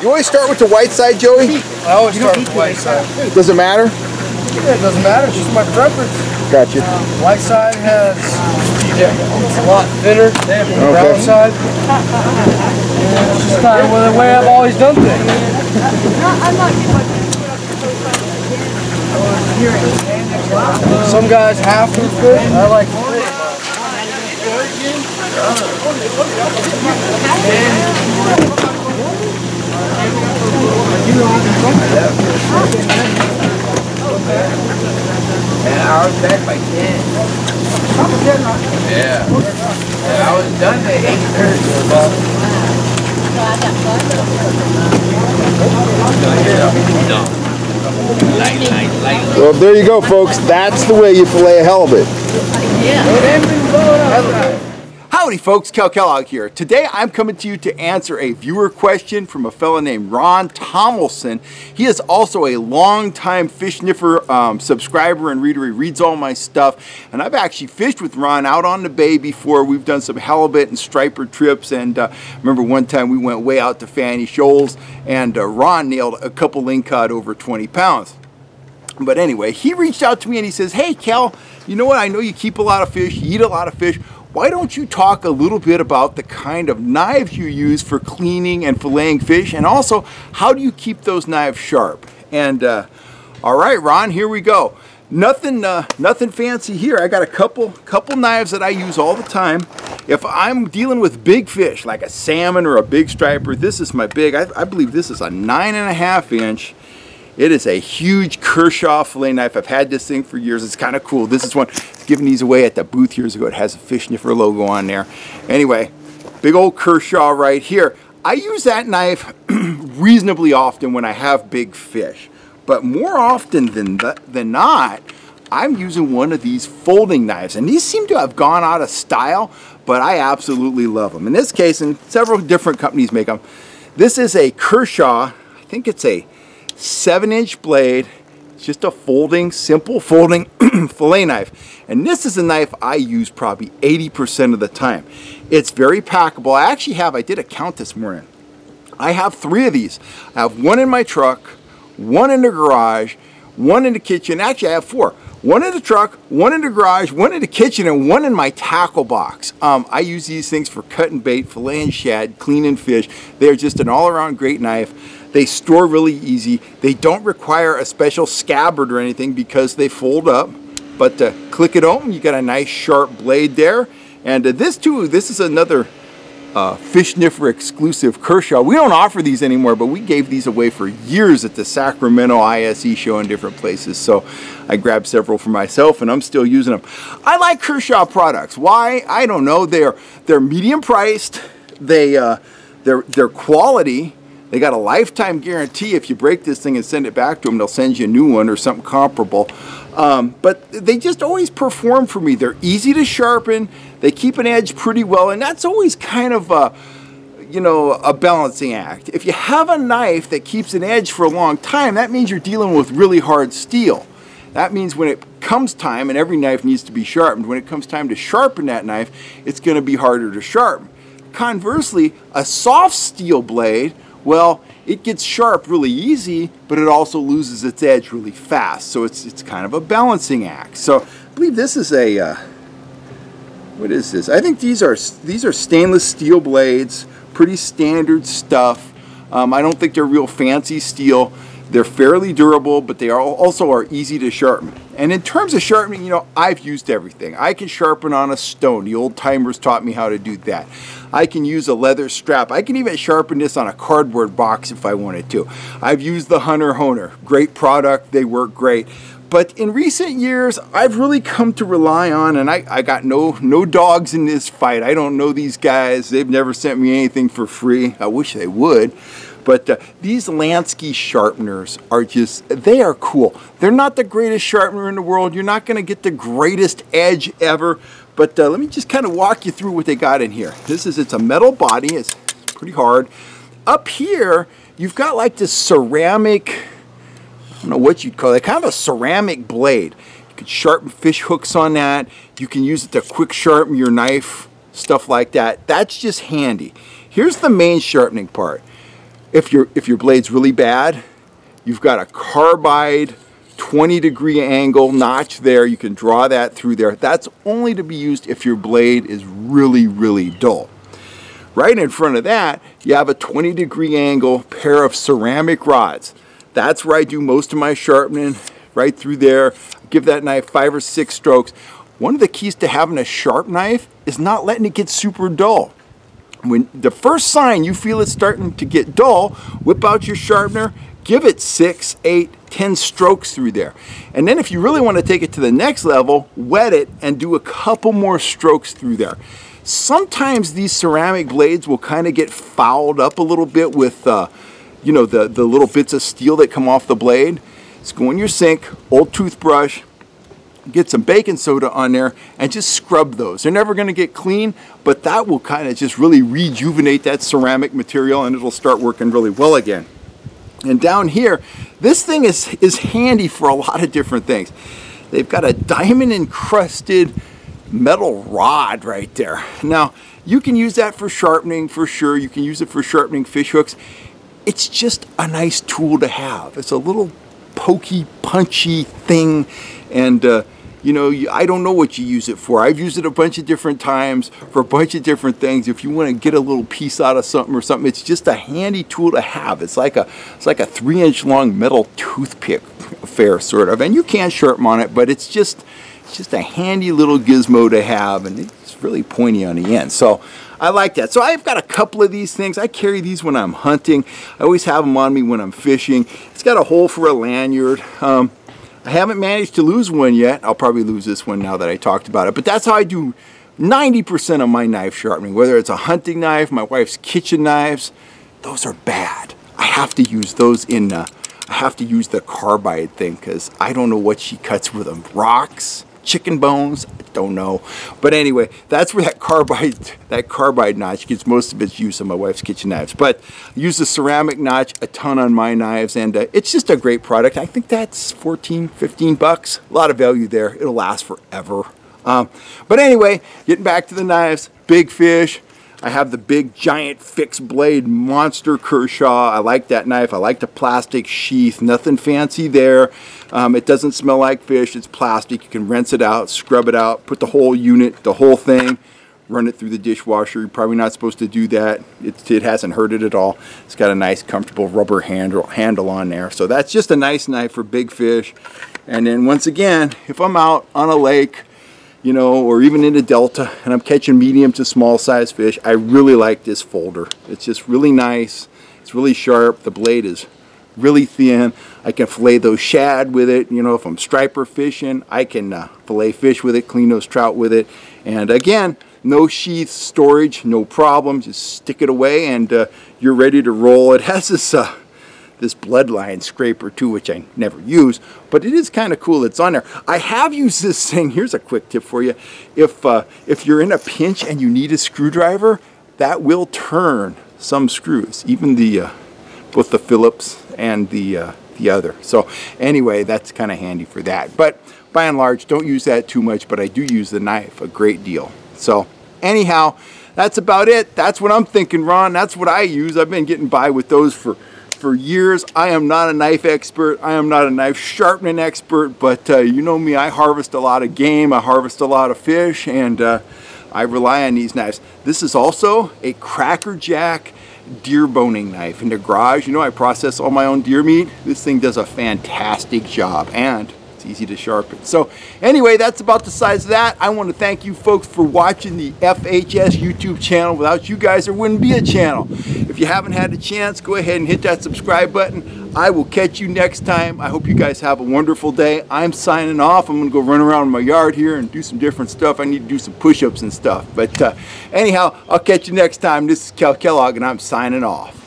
You always start with the white side, Joey? I always start with the white side. Does it matter? Yeah, it doesn't matter. It's just my preference. Gotcha. Um, white side has it's a lot thinner than the brown side. And it's just kind of the way I've always done things. Some guys have to fish. I like And I was back by 10. Yeah. And I was done at 8.30. Light, light, light. Well, there you go, folks. That's the way you fillet a halibut. Howdy folks, Cal Kellogg here. Today I'm coming to you to answer a viewer question from a fellow named Ron Tomlinson. He is also a longtime Fish Sniffer um, subscriber and reader. He reads all my stuff. And I've actually fished with Ron out on the bay before. We've done some halibut and striper trips. And uh, remember one time we went way out to Fanny Shoals and uh, Ron nailed a couple lingcod over 20 pounds. But anyway, he reached out to me and he says, Hey, Cal, you know what? I know you keep a lot of fish, you eat a lot of fish. Why don't you talk a little bit about the kind of knives you use for cleaning and filleting fish? And also, how do you keep those knives sharp? And uh, all right, Ron, here we go. Nothing, uh, nothing fancy here. I got a couple, couple knives that I use all the time. If I'm dealing with big fish, like a salmon or a big striper, this is my big. I, I believe this is a nine and a half inch. It is a huge Kershaw fillet knife. I've had this thing for years. It's kind of cool. This is one, giving these away at the booth years ago. It has a Fish Sniffer logo on there. Anyway, big old Kershaw right here. I use that knife reasonably often when I have big fish. But more often than, th than not, I'm using one of these folding knives. And these seem to have gone out of style, but I absolutely love them. In this case, and several different companies make them, this is a Kershaw, I think it's a seven inch blade. Just a folding, simple folding fillet knife. And this is a knife I use probably 80% of the time. It's very packable. I actually have, I did a count this morning. I have three of these. I have one in my truck, one in the garage, one in the kitchen. Actually, I have four. One in the truck, one in the garage, one in the kitchen, and one in my tackle box. Um, I use these things for cutting bait, filleting shad, cleaning fish. They're just an all-around great knife. They store really easy. They don't require a special scabbard or anything because they fold up. But uh, click it open, you got a nice sharp blade there. And uh, this too, this is another uh, Fish Sniffer exclusive Kershaw. We don't offer these anymore, but we gave these away for years at the Sacramento ISE show in different places. So I grabbed several for myself and I'm still using them. I like Kershaw products. Why? I don't know. They're they're medium priced. They uh, they're they're quality. They got a lifetime guarantee. If you break this thing and send it back to them, they'll send you a new one or something comparable. Um, but they just always perform for me. They're easy to sharpen. They keep an edge pretty well, and that's always kind of a, you know, a balancing act. If you have a knife that keeps an edge for a long time, that means you're dealing with really hard steel. That means when it comes time, and every knife needs to be sharpened, when it comes time to sharpen that knife, it's going to be harder to sharpen. Conversely, a soft steel blade, well, it gets sharp really easy, but it also loses its edge really fast. So it's, it's kind of a balancing act. So I believe this is a, uh, what is this? I think these are, these are stainless steel blades, pretty standard stuff. Um, I don't think they're real fancy steel. They're fairly durable, but they are also are easy to sharpen. And in terms of sharpening, you know, I've used everything. I can sharpen on a stone. The old timers taught me how to do that. I can use a leather strap. I can even sharpen this on a cardboard box if I wanted to. I've used the Hunter Honer. Great product. They work great. But in recent years, I've really come to rely on, and I, I got no no dogs in this fight. I don't know these guys. They've never sent me anything for free. I wish they would. But uh, these Lansky sharpeners are just, they are cool. They're not the greatest sharpener in the world. You're not going to get the greatest edge ever. But uh, let me just kind of walk you through what they got in here. This is, it's a metal body. It's pretty hard. Up here, you've got like this ceramic, I don't know what you'd call it, kind of a ceramic blade. You can sharpen fish hooks on that. You can use it to quick sharpen your knife, stuff like that. That's just handy. Here's the main sharpening part. If your if your blade's really bad, you've got a carbide 20 degree angle notch there. You can draw that through there. That's only to be used if your blade is really, really dull. Right in front of that, you have a 20 degree angle pair of ceramic rods. That's where I do most of my sharpening, right through there. Give that knife five or six strokes. One of the keys to having a sharp knife is not letting it get super dull. When the first sign you feel it's starting to get dull, whip out your sharpener, give it six, eight, ten strokes through there. And then if you really want to take it to the next level, wet it and do a couple more strokes through there. Sometimes these ceramic blades will kind of get fouled up a little bit with, uh, you know, the, the little bits of steel that come off the blade. Just go in your sink, old toothbrush, get some baking soda on there and just scrub those. They're never going to get clean, but that will kind of just really rejuvenate that ceramic material and it'll start working really well again. And down here, this thing is, is handy for a lot of different things. They've got a diamond encrusted metal rod right there. Now, you can use that for sharpening for sure. You can use it for sharpening fish hooks. It's just a nice tool to have. It's a little pokey, punchy thing. And, uh, you know, I don't know what you use it for. I've used it a bunch of different times for a bunch of different things. If you want to get a little piece out of something or something, it's just a handy tool to have. It's like a, it's like a three inch long metal toothpick affair, sort of. And you can sharpen on it, but it's just, it's just a handy little gizmo to have, and it's really pointy on the end. So I like that. So I've got a couple of these things. I carry these when I'm hunting. I always have them on me when I'm fishing. It's got a hole for a lanyard. Um, I haven't managed to lose one yet. I'll probably lose this one now that I talked about it. But that's how I do 90% of my knife sharpening. Whether it's a hunting knife, my wife's kitchen knives, those are bad. I have to use those in, uh, I have to use the carbide thing because I don't know what she cuts with them. Rocks, chicken bones, don't know. But anyway, that's where that carbide, that carbide notch gets most of its use on my wife's kitchen knives. But I use the ceramic notch a ton on my knives and uh, it's just a great product. I think that's 14, 15 bucks. A lot of value there. It'll last forever. Um, but anyway, getting back to the knives, big fish, I have the big giant fixed blade monster Kershaw. I like that knife. I like the plastic sheath. Nothing fancy there. Um, it doesn't smell like fish. It's plastic. You can rinse it out, scrub it out, put the whole unit, the whole thing, run it through the dishwasher. You're probably not supposed to do that. It, it hasn't hurt it at all. It's got a nice comfortable rubber handle, handle on there. So that's just a nice knife for big fish. And then once again, if I'm out on a lake you know, or even in the delta, and I'm catching medium to small size fish, I really like this folder. It's just really nice. It's really sharp. The blade is really thin. I can fillet those shad with it. You know, if I'm striper fishing, I can uh, fillet fish with it, clean those trout with it. And again, no sheath storage, no problem. Just stick it away and uh, you're ready to roll. It has this uh, this bloodline scraper too, which I never use, but it is kind of cool it's on there. I have used this thing, here's a quick tip for you. If, uh, if you're in a pinch and you need a screwdriver, that will turn some screws, even the, uh, both the Phillips and the, uh, the other. So anyway, that's kind of handy for that. But by and large, don't use that too much, but I do use the knife a great deal. So anyhow, that's about it. That's what I'm thinking, Ron. That's what I use. I've been getting by with those for for years. I am not a knife expert. I am not a knife sharpening expert, but uh, you know me, I harvest a lot of game. I harvest a lot of fish, and uh, I rely on these knives. This is also a Cracker Jack deer boning knife. In the garage, you know, I process all my own deer meat. This thing does a fantastic job, and it's easy to sharpen. So anyway, that's about the size of that. I want to thank you folks for watching the FHS YouTube channel. Without you guys, there wouldn't be a channel. If you haven't had a chance, go ahead and hit that subscribe button. I will catch you next time. I hope you guys have a wonderful day. I'm signing off. I'm going to go run around my yard here and do some different stuff. I need to do some push-ups and stuff. But uh, anyhow, I'll catch you next time. This is Cal Kellogg, and I'm signing off.